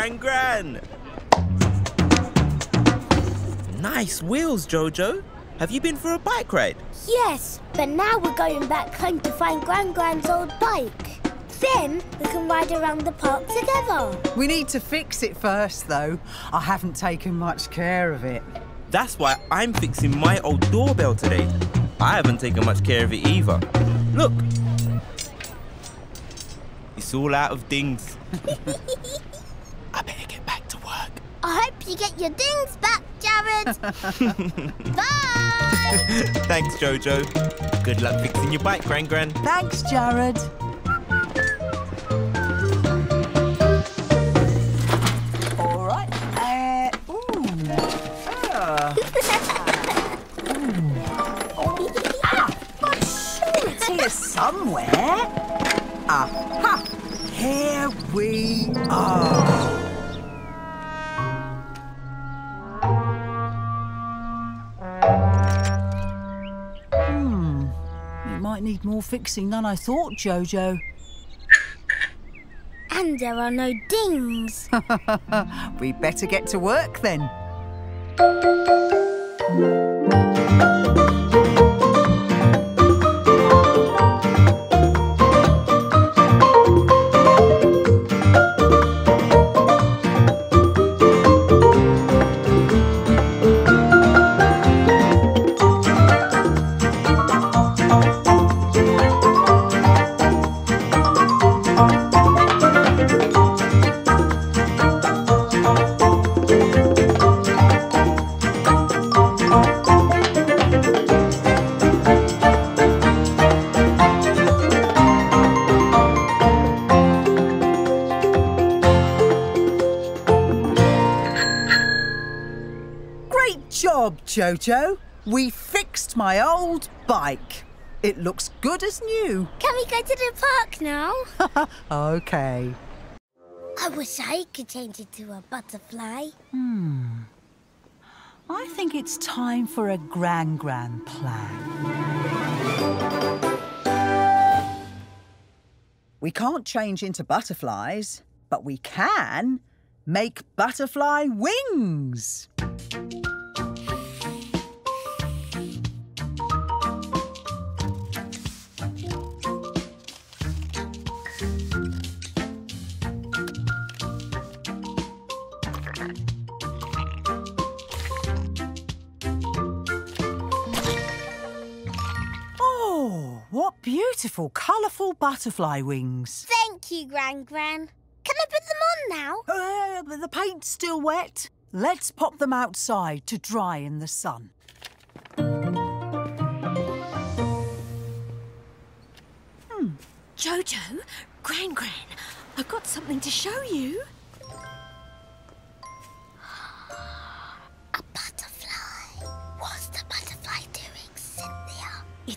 Gran Gran. Nice wheels, Jojo. Have you been for a bike ride? Yes, but now we're going back home to find Gran Gran's old bike. Then we can ride around the park together. We need to fix it first, though. I haven't taken much care of it. That's why I'm fixing my old doorbell today. I haven't taken much care of it either. Look. It's all out of dings. I better get back to work. I hope you get your dings back, Jared. Bye! Thanks, Jojo. Good luck fixing your bike, Gran Gran. Thanks, Jared. All right. Uh, ooh. Ah. Ah, I'm sure it's here somewhere. Aha! Here we are. Might need more fixing than I thought, Jojo. and there are no dings. We better get to work then. Jojo. We fixed my old bike. It looks good as new. Can we go to the park now? Okay. I wish I could change it to a butterfly. Hmm. I think it's time for a Gran Gran plan. We can't change into butterflies, but we can make butterfly wings. Beautiful, colourful butterfly wings. Thank you, Gran Gran. Can I put them on now? Uh, but the paint's still wet. Let's pop them outside to dry in the sun. Hmm. Jojo, Gran Gran, I've got something to show you.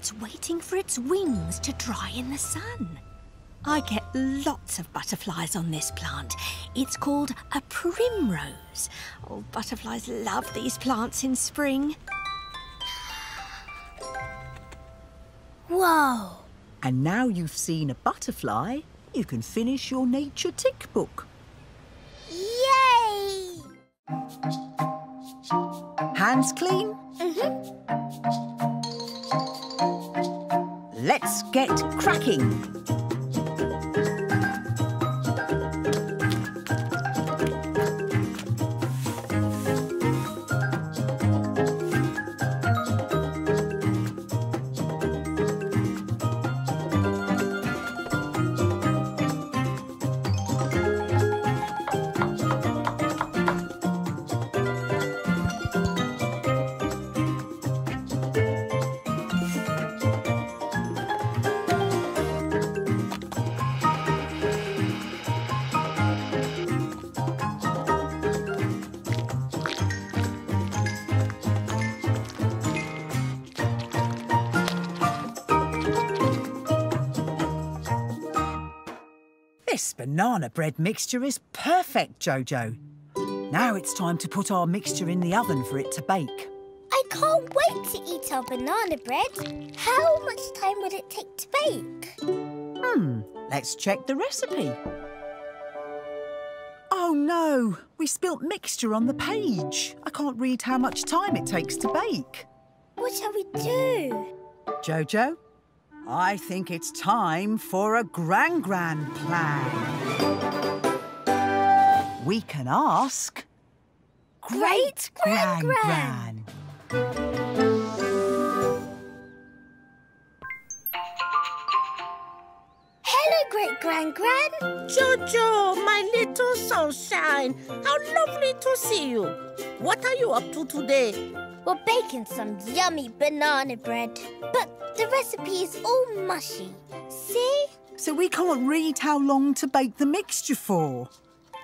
It's waiting for its wings to dry in the sun. I get lots of butterflies on this plant. It's called a primrose. Oh, butterflies love these plants in spring. Whoa. And now you've seen a butterfly, you can finish your nature tick book. Yay! Hands clean? Mm-hmm. Let's get cracking. Banana bread mixture is perfect, Jojo. Now it's time to put our mixture in the oven for it to bake. I can't wait to eat our banana bread. How much time would it take to bake? Hmm, let's check the recipe. Oh no, we spilt mixture on the page. I can't read how much time it takes to bake. What shall we do? Jojo, I think it's time for a Gran Gran plan. We can ask Great Gran Gran. Hello, Great Gran Gran. Jojo, my little sunshine. How lovely to see you. What are you up to today? We're baking some yummy banana bread. But the recipe is all mushy. See? So we can't read how long to bake the mixture for.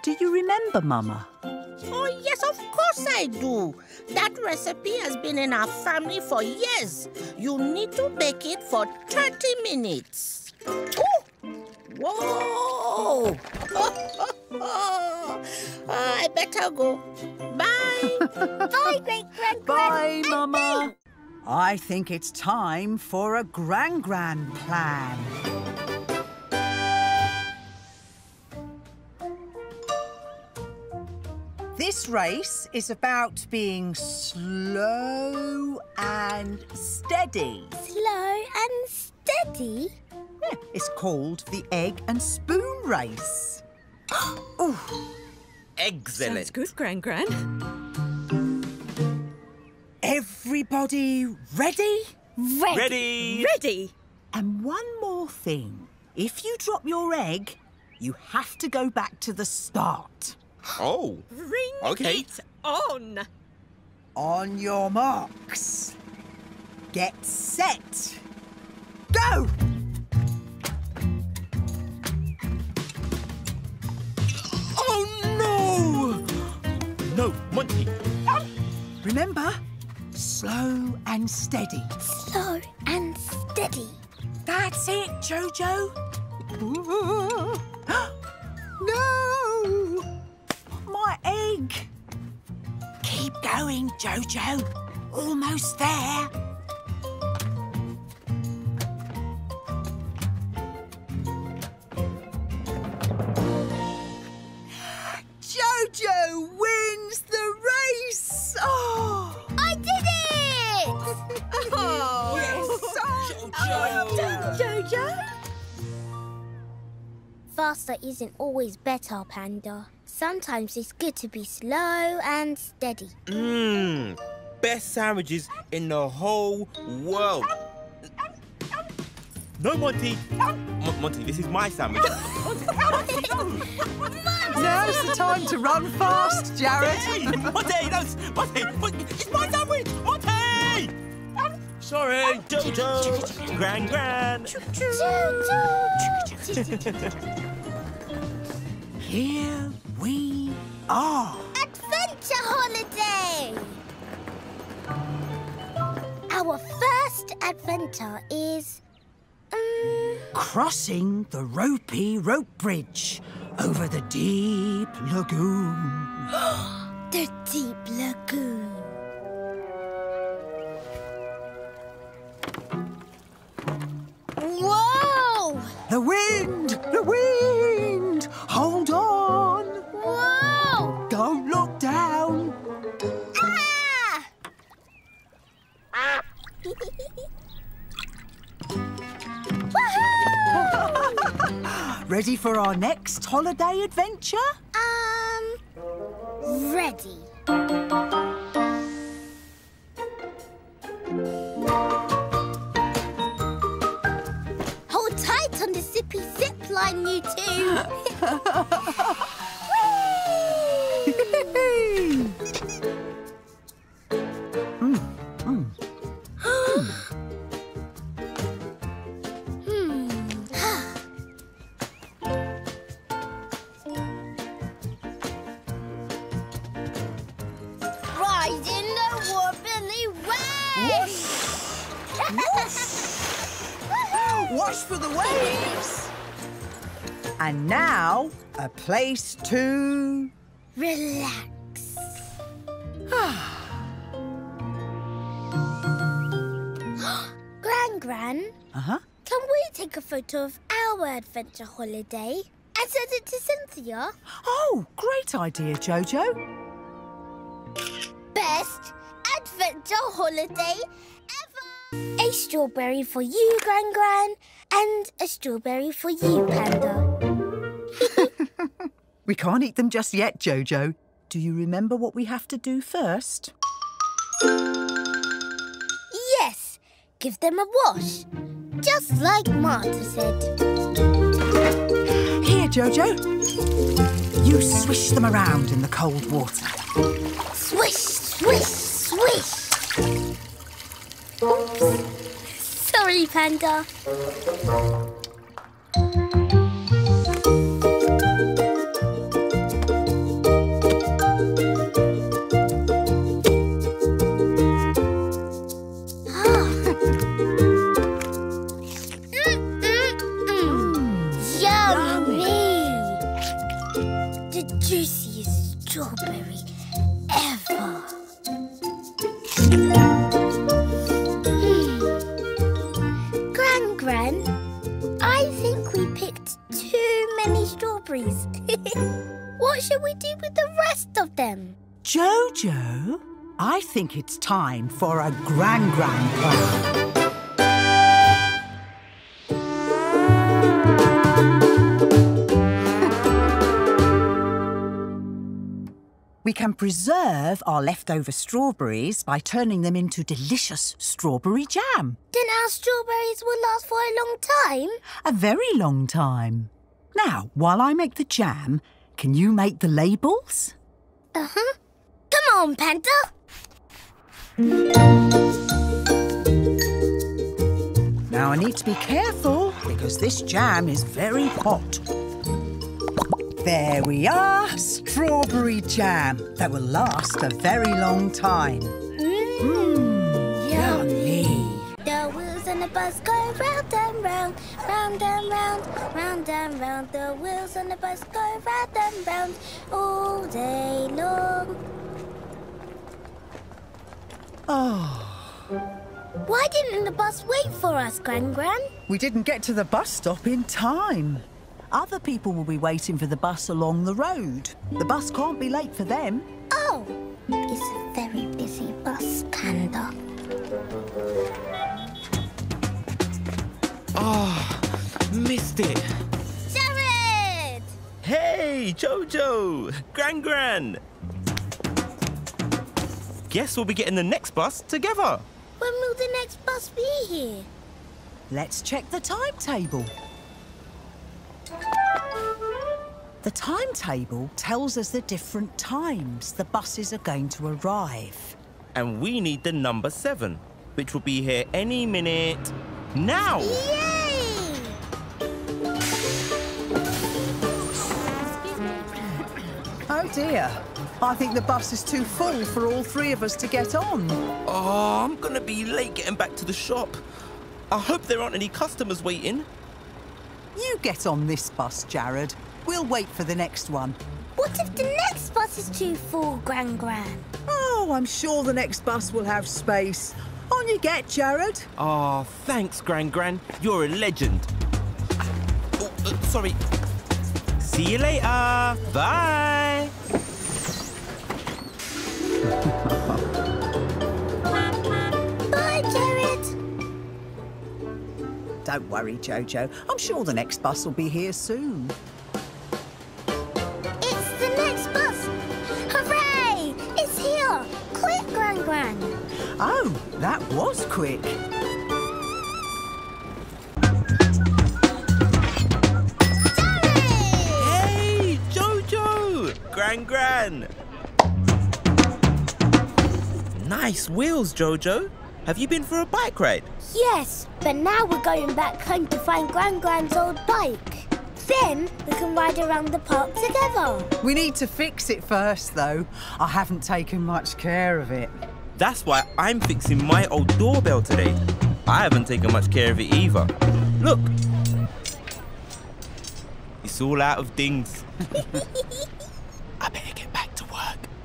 Do you remember, Mama? Oh, yes, of course I do. That recipe has been in our family for years. You need to bake it for 30 minutes. Oh! Whoa! I better go. Bye. Bye, Great Gran Gran. Bye, Mama. I think it's time for a Gran Gran plan. This race is about being slow and steady. Slow and steady. Yeah, it's called the egg and spoon race. Excellent. Sounds good, Gran Gran. Everybody ready? Ready. Ready? Ready? And one more thing. If you drop your egg, you have to go back to the start. Oh, Bring Okay. it on. On your marks. Get set. Go! oh no! No, Monty. Remember, slow and steady. Slow and steady. That's it, Jojo. no! My egg. Keep going, Jojo. Almost there. Yes. Jojo. Faster isn't always better, Panda. Sometimes it's good to be slow and steady. Mmm, best sandwiches in the whole world. No, Monty. Mon- Monty, this is my sandwich. Now's the time to run fast, Jared. Hey, Monty, no, Monty, Monty, it's my sandwich. Monty. Sorry, Jojo. Gran Gran. Here we are. Adventure holiday! Our first adventure is. Um, Crossing the ropey rope bridge over the deep lagoon. the Deep Lagoon. The wind! The wind! Hold on! Whoa! Don't look down! Ah! Ready for our next holiday adventure? um, ready. Line, you two. Riding the wobbly waves. Watch for the waves! And now, a place to... Relax. Gran Gran, Uh-huh. can we take a photo of our adventure holiday? and send it to Cynthia. Oh, great idea, Jojo. Best adventure holiday ever! A strawberry for you, Gran Gran, and a strawberry for you, Panda. We can't eat them just yet, Jojo. Do you remember what we have to do first? Yes, give them a wash. Just like Marta said. Here, Jojo. You swish them around in the cold water. Swish, swish, swish. Oops. Sorry, Panda. Should we do with the rest of them? Jojo, I think it's time for a Gran Gran plan. We can preserve our leftover strawberries by turning them into delicious strawberry jam. Then our strawberries will last for a long time? A very long time. Now, while I make the jam, can you make the labels? Uh-huh. Come on, Panda. Now I need to be careful because this jam is very hot. There we are, strawberry jam that will last a very long time. Mmm, Yummy. The wheels on the bus go round and round, round and round, round and round. The wheels on the bus go round and round all day long. Oh, Why didn't the bus wait for us, Gran Gran? we didn't get to the bus stop in time. Other people will be waiting for the bus along the road. The bus can't be late for them. Oh, it's a very busy bus, Panda. Oh, missed it. Jared! Hey, Jojo! Gran Gran! Guess we'll be getting the next bus together. When will the next bus be here? Let's check the timetable. The timetable tells us the different times the buses are going to arrive. And we need the number seven, which will be here any minute now. Yay! Dear. I think the bus is too full for all three of us to get on. Oh, I'm gonna be late getting back to the shop. I hope there aren't any customers waiting. You get on this bus, Jared. We'll wait for the next one. What if the next bus is too full, Gran Gran? Oh, I'm sure the next bus will have space. On you get, Jared. Oh, thanks, Gran Gran. You're a legend. Oh, uh, sorry. See you later. Bye. Bye, Jared. Don't worry, Jojo. I'm sure the next bus will be here soon. It's the next bus. Hooray! It's here. Quick, Gran Gran. Oh, that was quick. Jared! Hey, Jojo! Gran Gran! Nice wheels, Jojo. Have you been for a bike ride? Yes, but now we're going back home to find Gran Gran's old bike. Then we can ride around the park together. We need to fix it first, though. I haven't taken much care of it. That's why I'm fixing my old doorbell today. I haven't taken much care of it either. Look. It's all out of dings.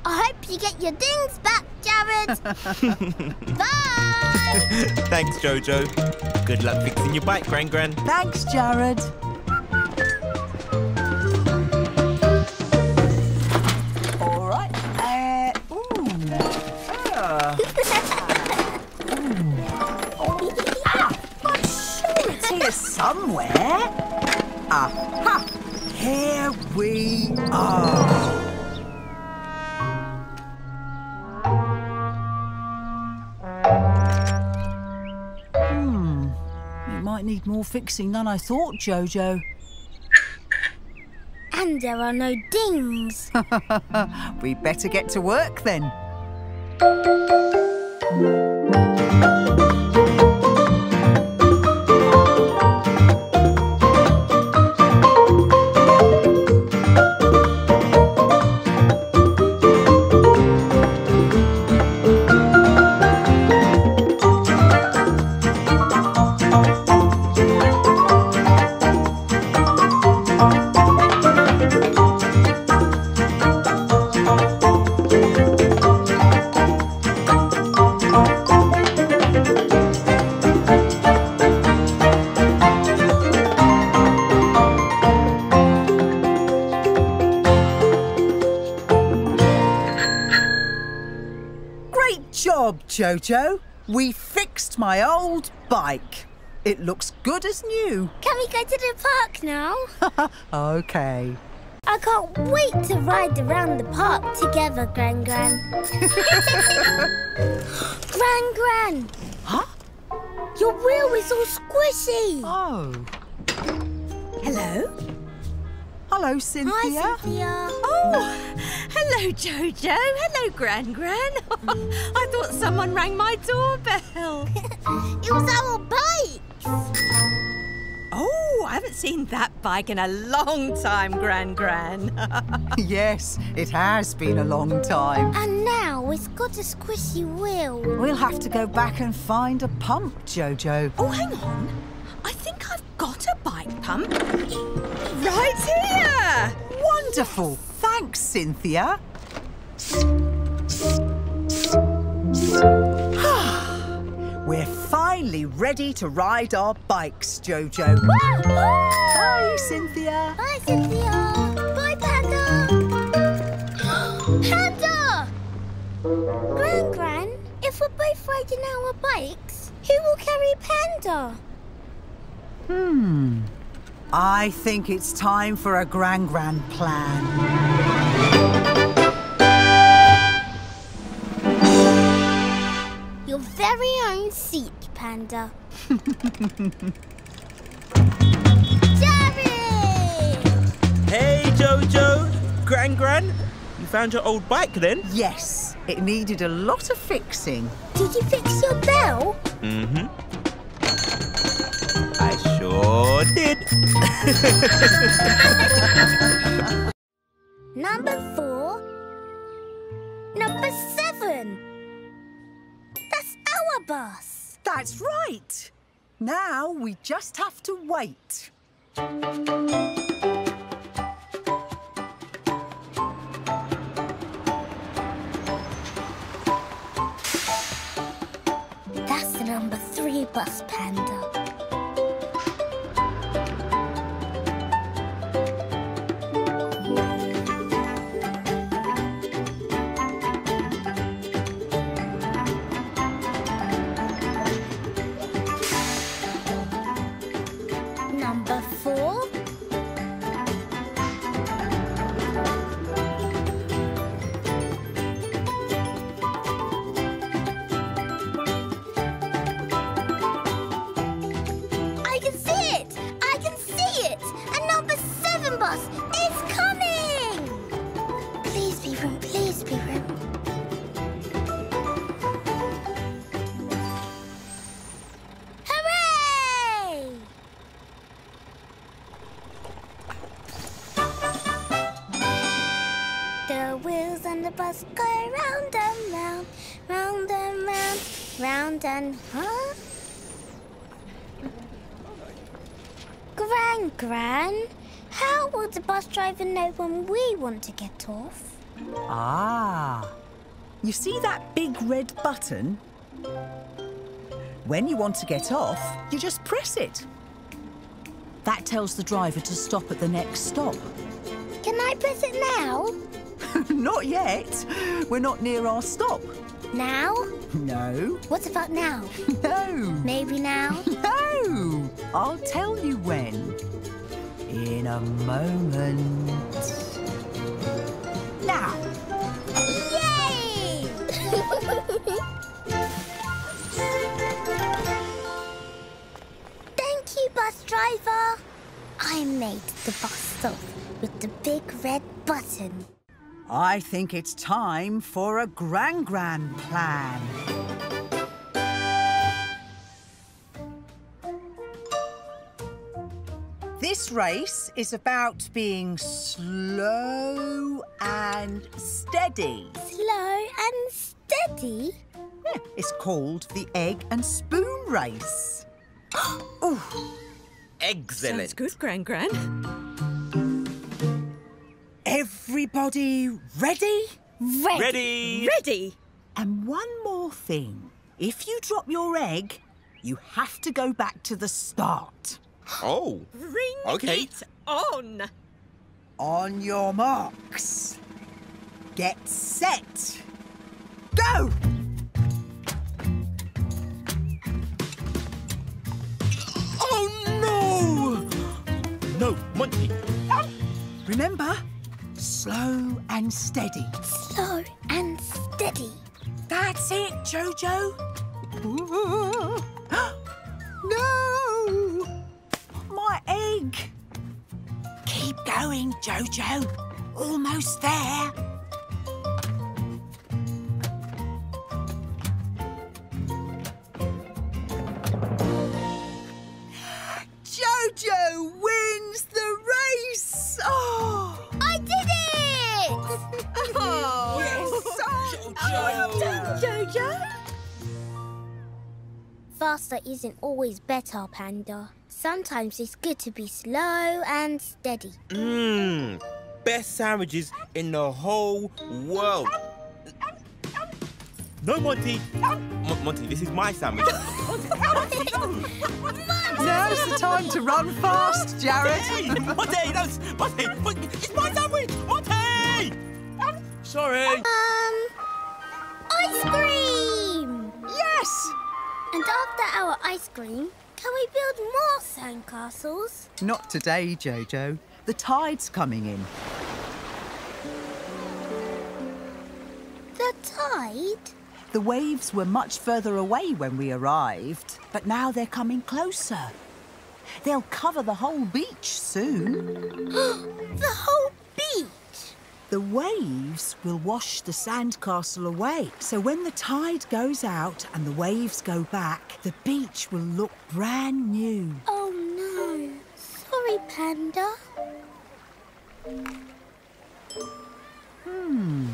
I hope you get your things back, Jared. Bye! Thanks, Jojo. Good luck fixing your bike, Gran Gran. Thanks, Jared. All right. Uh, ooh. Ah. ooh. Oh. Ah, I'm sure it's here somewhere. Aha! Here we are. Need more fixing than I thought, Jojo. And there are no dings. We better get to work then. Jojo. We fixed my old bike. It looks good as new. Can we go to the park now? Okay. I can't wait to ride around the park together, Gran Gran. Gran Gran! Huh? Your wheel is all squishy. Oh. Hello? Hello, Cynthia. Hi, Cynthia. Oh, hello, Jojo. Hello, Gran Gran. I thought someone rang my doorbell. It was our bike. Oh, I haven't seen that bike in a long time, Gran Gran. Yes, it has been a long time. And now it's got a squishy wheel. We'll have to go back and find a pump, Jojo. oh, hang on. I think I've got a bike pump. Right here. Wonderful. Thanks, Cynthia. We're finally ready to ride our bikes, Jojo. Bye, Cynthia. Bye, Cynthia. Bye, Panda. Panda! Gran Gran, if we're both riding our bikes, who will carry Panda? Hmm. I think it's time for a Gran Gran plan. Your very own seat, Panda. Jerry! Hey, Jojo. Gran Gran, you found your old bike then? Yes, it needed a lot of fixing. Did you fix your bell? Mm-hmm. I sure did. Number four. Number seven. That's our bus. That's right. Now we just have to wait. That's the number three bus, Panda. And huh? Gran Gran, how will the bus driver know when we want to get off? Ah. You see that big red button? When you want to get off, you just press it. That tells the driver to stop at the next stop. Can I press it now? not yet. We're not near our stop. Now? No, What about now? no, Maybe now? no. I'll tell you when. In a moment. Now, Yay! Thank you, bus driver. I made the bus stop with the big red button. I think it's time for a Gran Gran plan. This race is about being slow and steady. Slow and steady. Yeah, it's called the egg and spoon race. Excellent. Sounds good, Gran Gran. Everybody ready? Red. Ready? Ready? And one more thing. If you drop your egg, you have to go back to the start. Oh. Ring Okay. it on. On your marks. Get set. Go! Oh no! No, Monty. Oh. Remember, slow and steady. Slow and steady. That's it, Jojo. no! My egg. Keep going, Jojo. Almost there. Faster isn't always better, Panda. Sometimes it's good to be slow and steady. Mmm. Best sandwiches in the whole world. No, Monty. Mon- Monty, this is my sandwich. now's the time to run fast, Jared. Hey, Monty, that's Monty. Monty, It's my sandwich. Monty. Sorry. Um, our ice cream, can we build more sandcastles? Not today, Jojo. The tide's coming in. The tide? The waves were much further away when we arrived, but now they're coming closer. They'll cover the whole beach soon. The whole beach? The waves will wash the sandcastle away. So when the tide goes out and the waves go back, the beach will look brand new. Oh no. Sorry, Panda. Hmm.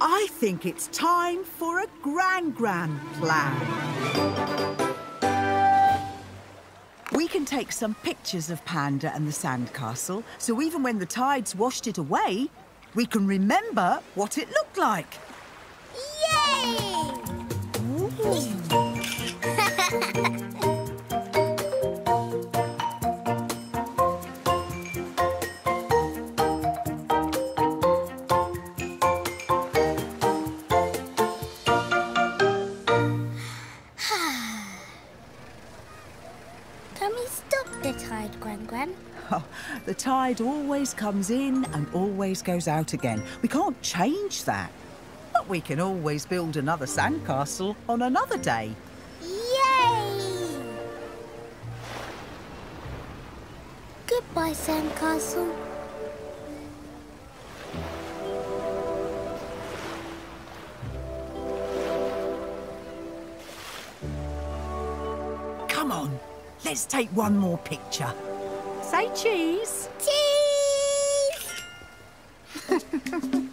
I think it's time for a Gran Gran plan. We can take some pictures of Panda and the sandcastle, so even when the tides washed it away, we can remember what it looked like. Yay! Can the tide always comes in and always goes out again. We can't change that. But we can always build another sandcastle on another day. Yay! Goodbye, Sandcastle. Come on, let's take one more picture. Say cheese. Cheese!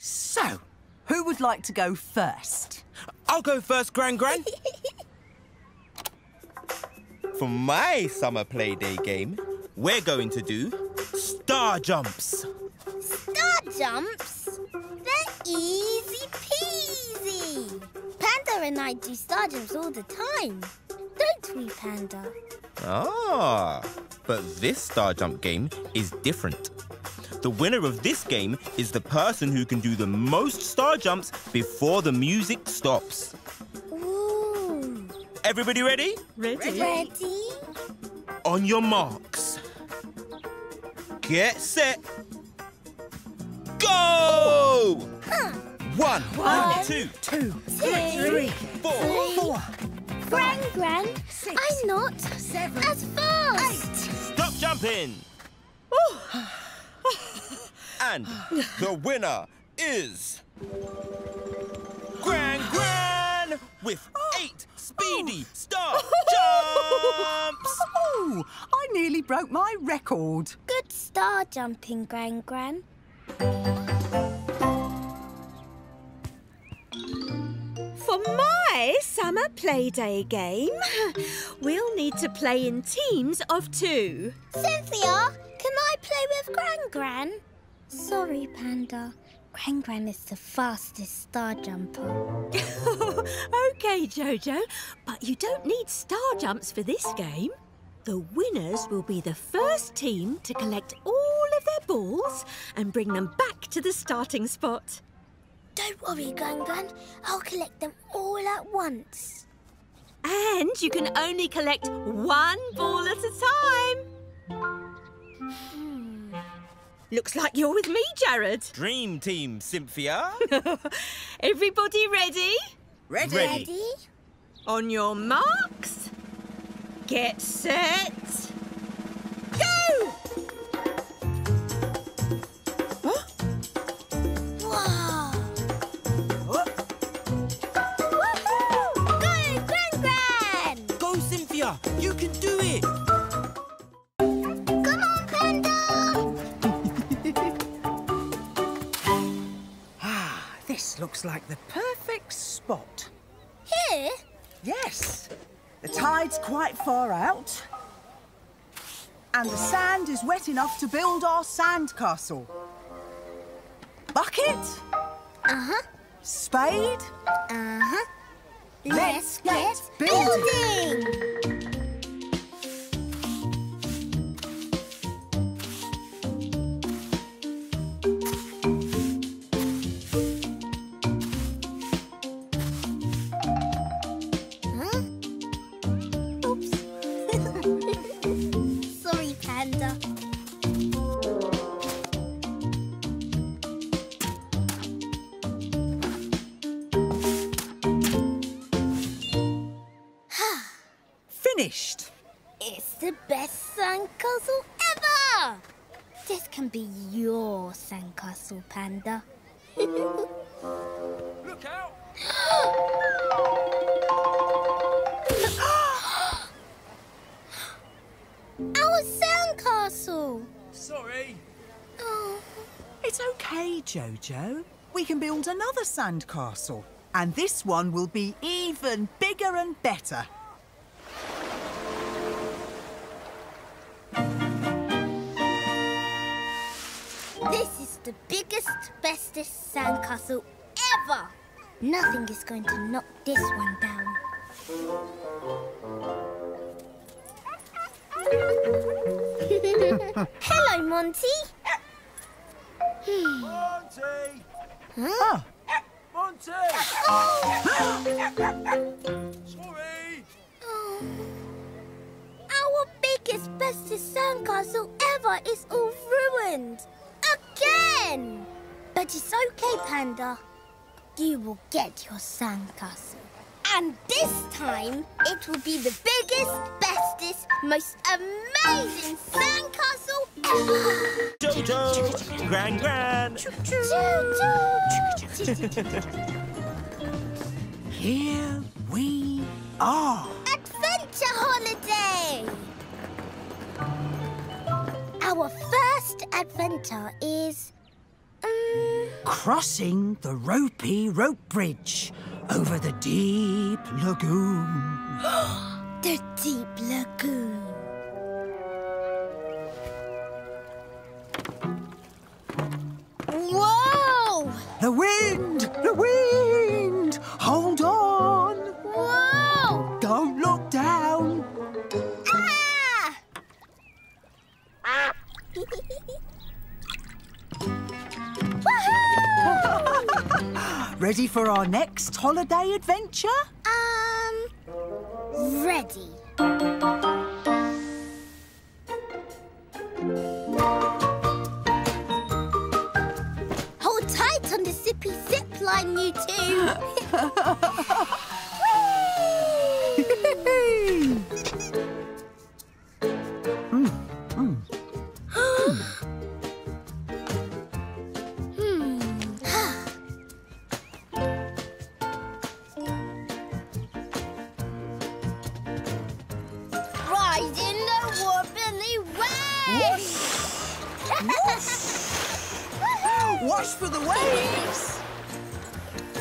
So, who would like to go first? I'll go first, Gran Gran. For my summer play day game, we're going to do star jumps. Star jumps? They're easy peasy. Panda and I do star jumps all the time. Don't we, Panda? Ah, but this star jump game is different. The winner of this game is the person who can do the most star jumps before the music stops. Ooh. Everybody ready? Ready? Ready? On your marks. Get set. Go! One, One, two, Two, Two, three, four. four, Gran Gran, Six. I'm not seven, as fast. Stop jumping. and the winner is Gran Gran with eight speedy star jumps. Oh, I nearly broke my record. Good star jumping, Gran Gran. Summer playday game, we'll need to play in teams of two. Cynthia, can I play with Gran Gran? Sorry, Panda. Gran Gran is the fastest star jumper. okay, Jojo, but you don't need star jumps for this game. The winners will be the first team to collect all of their balls and bring them back to the starting spot. Don't worry, Gran Gran. I'll collect them all at once. And you can only collect one ball at a time. Hmm. Looks like you're with me, Jared. Dream team, Cynthia. Everybody ready? Ready? Ready. Ready? On your marks, get set, go! This looks like the perfect spot. Here? Yes, the tide's quite far out. And the sand is wet enough to build our sand castle. Bucket? Uh-huh. Spade? Uh-huh. Let's Let's get get building. building! Sandcastle ever! This can be your sandcastle, Panda. Look out. Our sandcastle! Sorry. Oh, It's okay, Jojo. We can build another sand castle. And this one will be even bigger and better. The biggest, bestest sandcastle ever! Nothing is going to knock this one down. Hello, Monty. Monty! Oh, Monty! Sorry! Oh. Our biggest, bestest sandcastle ever is all ruined. Again! But it's okay, Panda. You will get your sandcastle. And this time, it will be the biggest, bestest, most amazing sandcastle ever! Jojo. Gran Gran. here we are. Adventure is. Um, Crossing the ropey rope bridge over the deep lagoon. the Deep Lagoon. Whoa! The wind! The wind! Ready for our next holiday adventure? Um, ready. Hold tight on the zippy zip line, you two. Wash for the waves!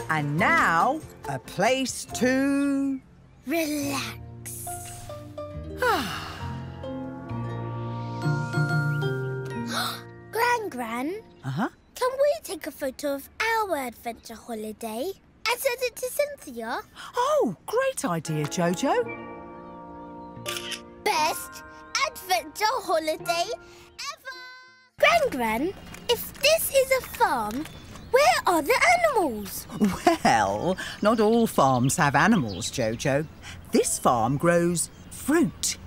And now, a place to... Relax. Gran Gran, Uh-huh. can we take a photo of our adventure holiday and send it to Cynthia? Oh, great idea, Jojo. Best adventure holiday ever! Gran Gran, if this is a farm, where are the animals? Well, not all farms have animals, Jojo. This farm grows fruit.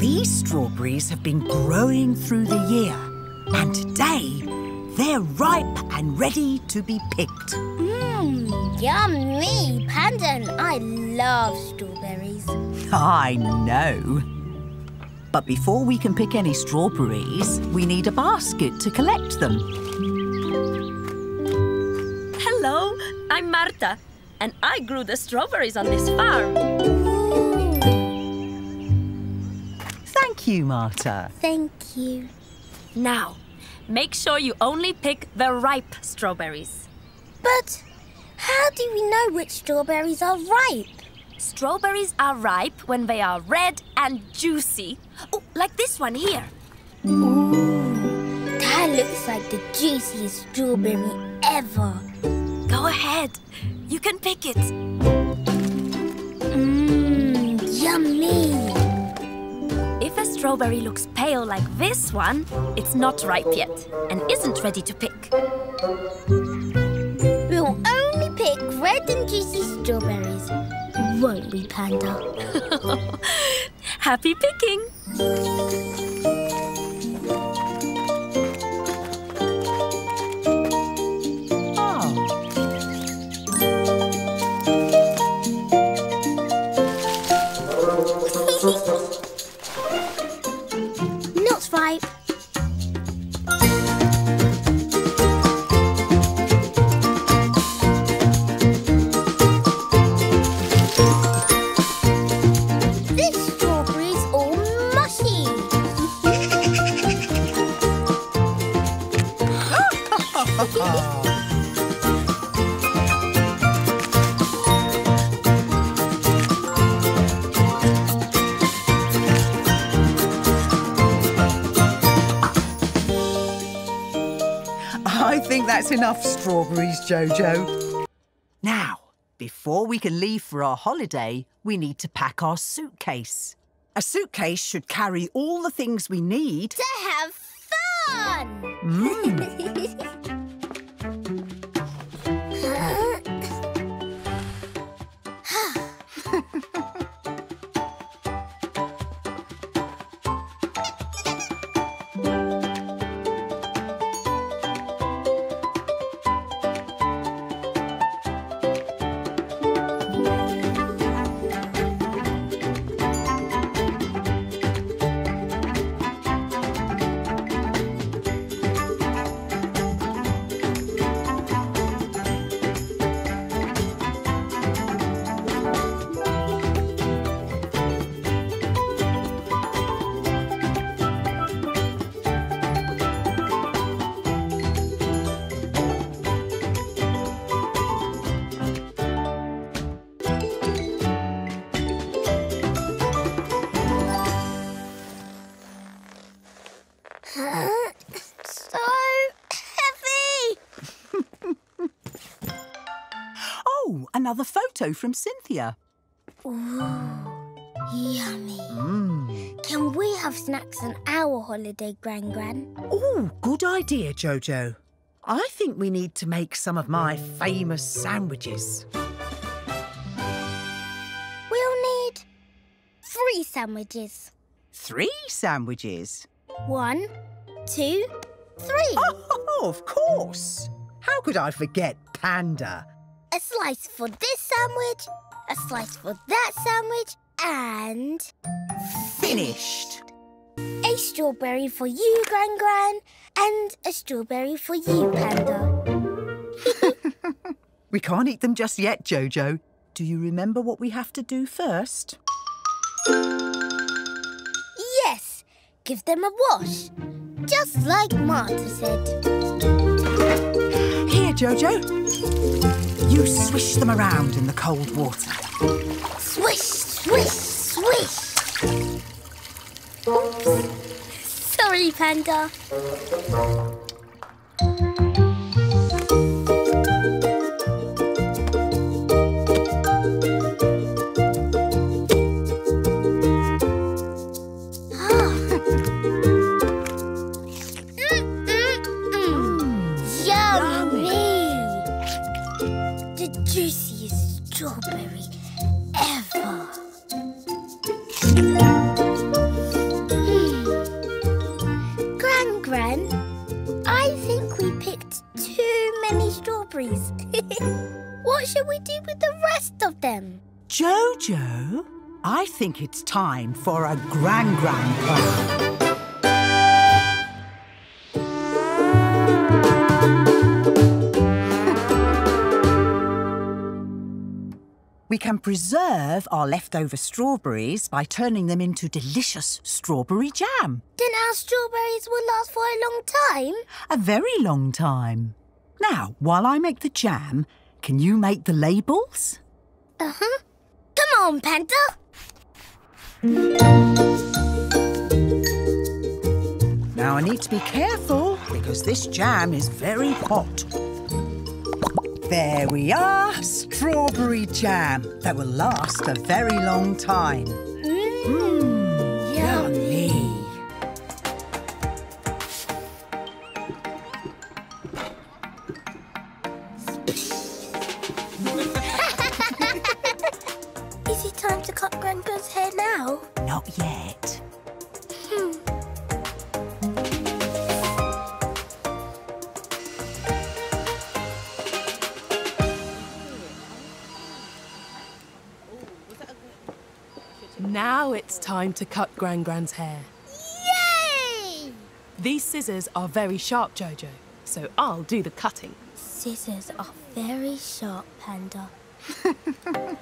These strawberries have been growing through the year, and today they're ripe and ready to be picked. Mmm, yummy! Panda and I love strawberries. I know. But before we can pick any strawberries, we need a basket to collect them. Hello, I'm Marta, and I grew the strawberries on this farm. Thank you, Marta. Thank you. Now, make sure you only pick the ripe strawberries. But how do we know which strawberries are ripe? Strawberries are ripe when they are red and juicy. Oh, like this one here. Ooh, That looks like the juiciest strawberry ever. Go ahead. You can pick it. Mmm, yummy. If a strawberry looks pale like this one, it's not ripe yet and isn't ready to pick. We'll only pick red and juicy strawberries, won't we, Panda? Happy picking! That's enough strawberries, Jojo. Now, before we can leave for our holiday, we need to pack our suitcase. A suitcase should carry all the things we need. to have fun. Mm. so photo from Cynthia. Yummy. Mm. Can we have snacks on our holiday, Gran Gran? Oh, good idea, Jojo. I think we need to make some of my famous sandwiches. We'll need three sandwiches. Three sandwiches? One, two, three. Oh, of course. How could I forget Panda? A slice for this sandwich, a slice for that sandwich, and Finished. a strawberry for you, Gran Gran, and a strawberry for you, Panda. We can't eat them just yet, Jojo. Do you remember what we have to do first? Yes, give them a wash, just like Marta said. Here, Jojo. You swish them around in the cold water. Swish, swish, swish. Oops. Sorry, Panda. Strawberry ever. Hmm. Gran Gran, I think we picked too many strawberries. what should we do with the rest of them? Jojo, I think it's time for a Gran Gran plan. We can preserve our leftover strawberries by turning them into delicious strawberry jam. Then our strawberries will last for a long time. A very long time. Now, while I make the jam, can you make the labels? Uh huh. Come on, Panda. Now I need to be careful because this jam is very hot. There we are, strawberry jam that will last a very long time. Mmm, time to cut Gran Gran's hair. Yay! These scissors are very sharp, Jojo, so I'll do the cutting. Scissors are very sharp, Panda.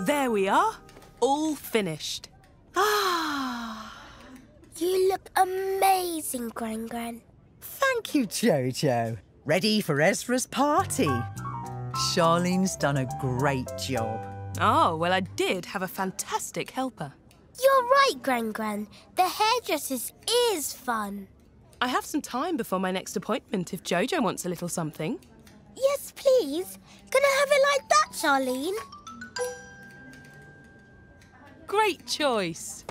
There we are, all finished. Ah! You look amazing, Gran Gran. Thank you, Jojo. Ready for Ezra's party. Charlene's done a great job. Oh, well, I did have a fantastic helper. You're right, Gran Gran. The hairdressers is fun. I have some time before my next appointment if Jojo wants a little something. Yes, please. Can I have it like that, Charlene? Great choice.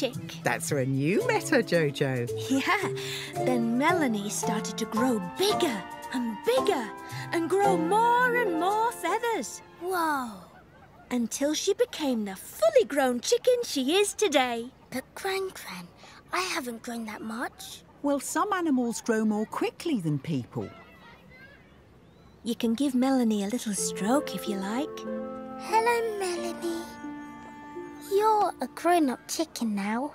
Baby chick. That's when you met her, Jojo. Yeah. Then Melanie started to grow bigger and bigger and grow more and more feathers Whoa. until she became the fully grown chicken she is today. But Gran Gran, I haven't grown that much. Well, some animals grow more quickly than people. You can give Melanie a little stroke if you like. Hello, Melanie. You're a grown-up chicken now.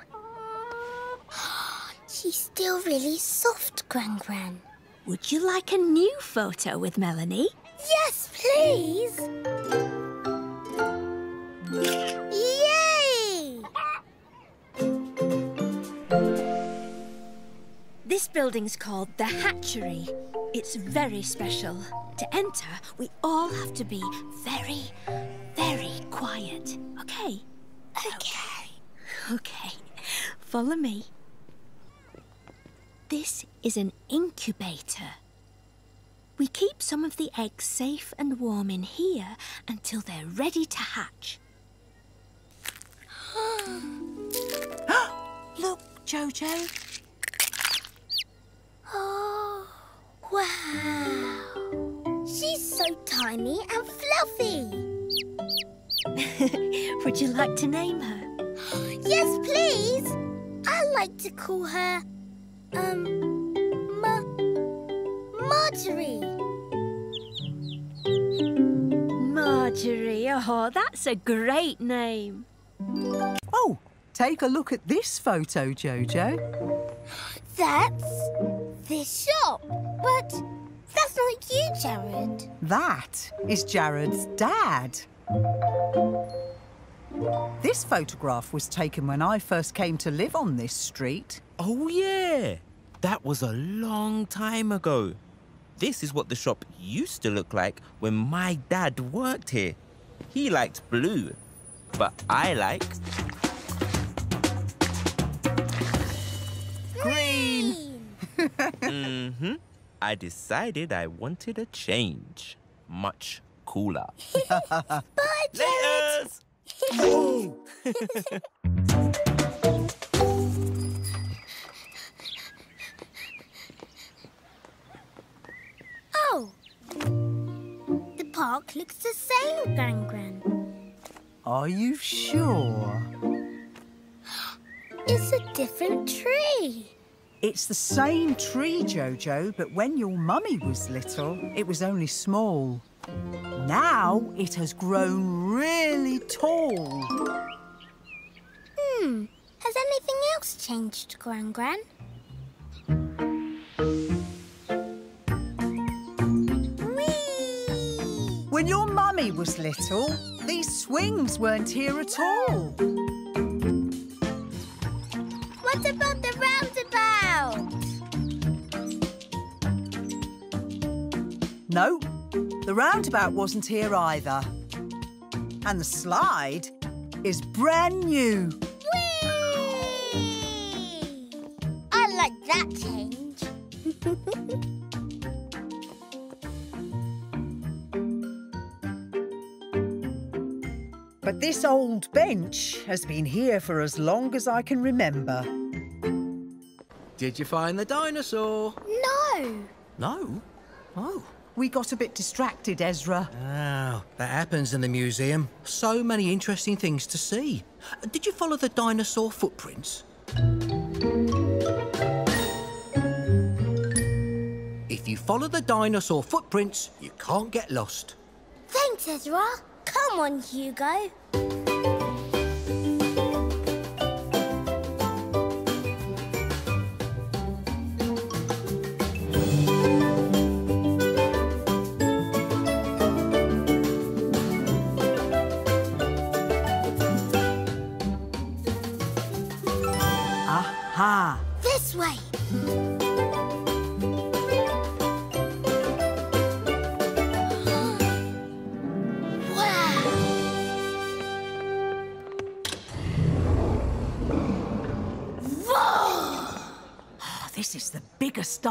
She's still really soft, Gran Gran. Would you like a new photo with Melanie? Yes, please! Yay! This building's called the Hatchery. It's very special. To enter, we all have to be very Okay. Follow me. This is an incubator. We keep some of the eggs safe and warm in here until they're ready to hatch. Look, Jojo. Oh, wow. She's so tiny and fluffy. Would you like to name her? Yes, please. I like to call her, um, Ma Marjorie. Marjorie. Oh, that's a great name. Oh, take a look at this photo, Jojo. That's this shop, but that's not you, Jared. That is Jared's dad. This photograph was taken when I first came to live on this street. Oh, yeah. That was a long time ago. This is what the shop used to look like when my dad worked here. He liked blue, but I like Green. Mm-hmm. I decided I wanted a change. Much cooler. Bye. Laters! Oh. The park looks the same, Gran Gran. Are you sure? It's a different tree. It's the same tree, Jojo, but when your mummy was little, it was only small. Now it has grown really tall. Hmm. Has anything else changed, Gran Gran? Whee! When your mummy was little, these swings weren't here at all. What about the roundabout? No, the roundabout wasn't here either. And the slide is brand new. Whee! I like that change. But this old bench has been here for as long as I can remember. Did you find the dinosaur? no. No. Oh. We got a bit distracted, Ezra. Oh, that happens in the museum. So many interesting things to see. Did you follow the dinosaur footprints? If you follow the dinosaur footprints, you can't get lost. Thanks, Ezra. Come on, Hugo.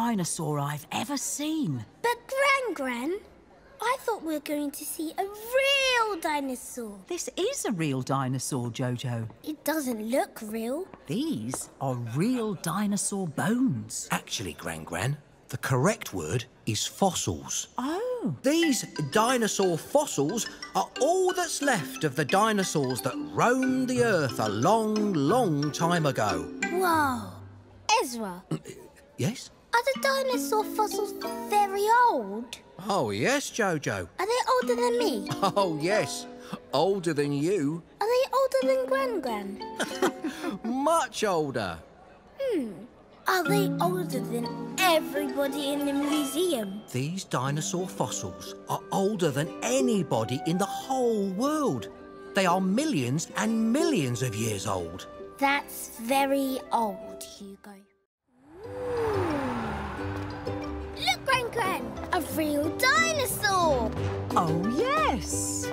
Dinosaur I've ever seen. But Gran Gran, I thought we were going to see a real dinosaur. This is a real dinosaur, Jojo. It doesn't look real. These are real dinosaur bones. Actually, Gran Gran, the correct word is fossils. Oh, These dinosaur fossils are all that's left of the dinosaurs that roamed the earth a long, long time ago. Whoa. Ezra, mm, Yes? Are the dinosaur fossils very old? Oh, yes, Jojo. Are they older than me? Oh, yes. Older than you. Are they older than Gran Gran? Much older. Hmm. Are they older than everybody in the museum? These dinosaur fossils are older than anybody in the whole world. They are millions and millions of years old. That's very old, Hugo. Real dinosaur. Oh, yes.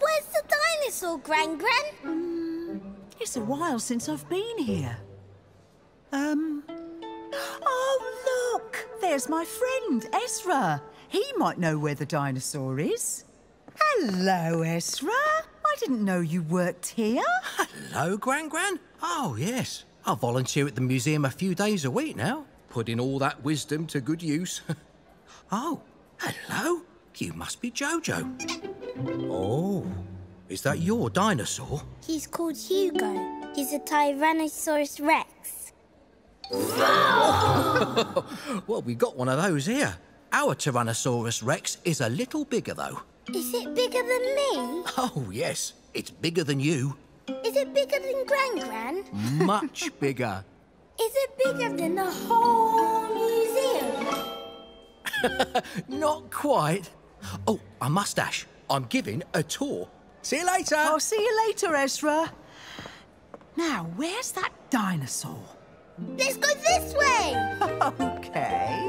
Where's the dinosaur, Gran Gran? It's a while since I've been here. Um. Oh, look! There's my friend, Ezra. He might know where the dinosaur is. Hello, Ezra. I didn't know you worked here. Hello, Gran Gran. Oh, yes. I volunteer at the museum a few days a week now, putting all that wisdom to good use. oh, hello. You must be Jojo. Oh, is that your dinosaur? He's called Hugo. He's a Tyrannosaurus Rex. Well, we got one of those here. Our Tyrannosaurus Rex is a little bigger, though. Is it bigger than me? Oh, yes. It's bigger than you. Is it bigger than Gran Gran? Much bigger. Is it bigger than the whole museum? Not quite. Oh, a mustache. I'm giving a tour. See you later. I'll see you later, Ezra. Now, where's that dinosaur? Let's go this way! Okay.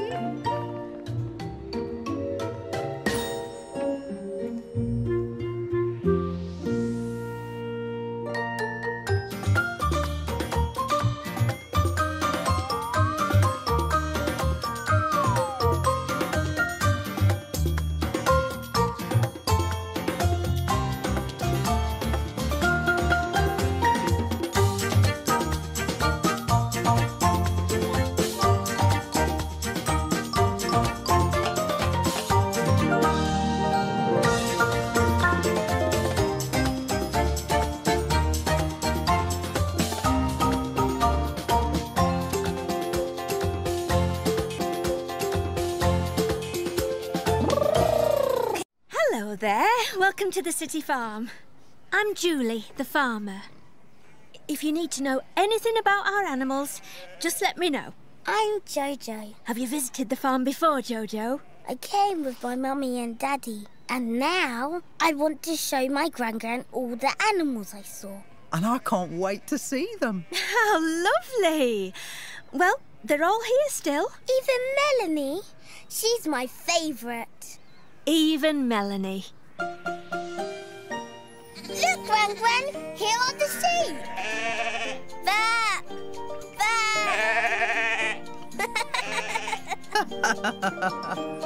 Welcome to the city farm. I'm Julie, the farmer. If you need to know anything about our animals, just let me know. I'm Jojo. Have you visited the farm before, Jojo? I came with my mummy and daddy. And now I want to show my Gran Gran all the animals I saw. And I can't wait to see them. How lovely! Well, they're all here still. Even Melanie. She's my favourite. Even Melanie. Look, Gran Gran, here are the sheep. There.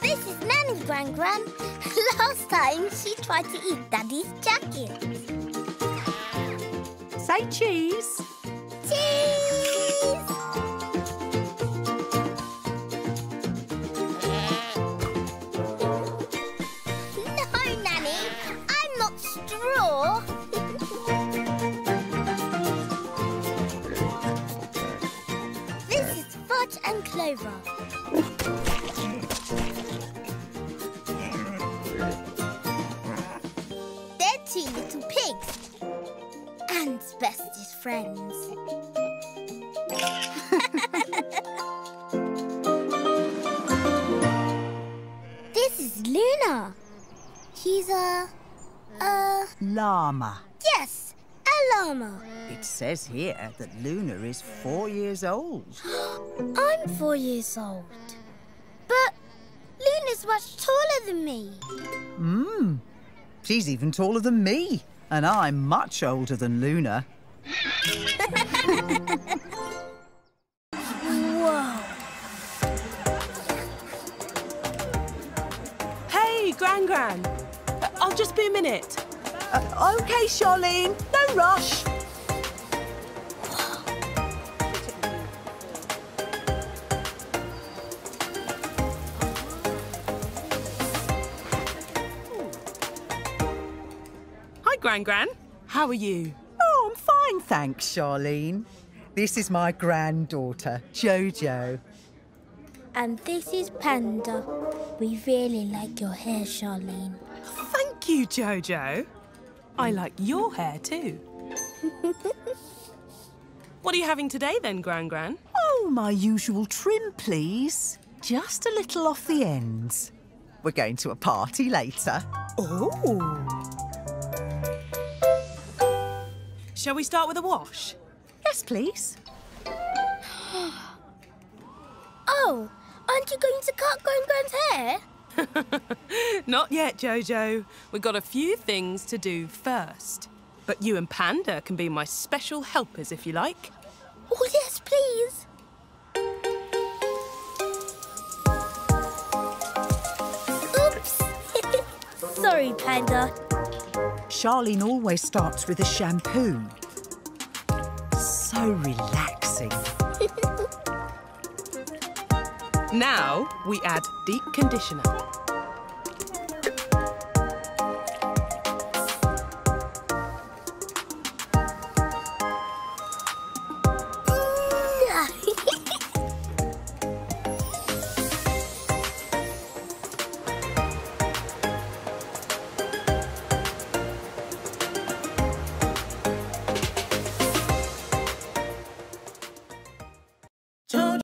This is Nanny Gran Gran. Last time she tried to eat Daddy's jacket. Say cheese. Cheese! Says here that Luna is four years old. I'm four years old. But Luna's much taller than me. Mmm. She's even taller than me. And I'm much older than Luna. Whoa. Hey, Gran Gran. Uh, I'll just be a minute. Uh, okay, Charlene. No rush. Hi, Gran Gran. How are you? Oh, I'm fine, thanks, Charlene. This is my granddaughter, Jojo. And this is Panda. We really like your hair, Charlene. Thank you, Jojo. I like your hair too. what are you having today then, Gran Gran? Oh, my usual trim, please. Just a little off the ends. We're going to a party later. Oh. Shall we start with a wash? Yes, please. Oh, aren't you going to cut Gran's hair? Not yet, Jojo. We've got a few things to do first. But you and Panda can be my special helpers if you like. Oh, yes, please. Oops. Sorry, Panda. Charlene always starts with a shampoo. So relaxing. Now we add deep conditioner.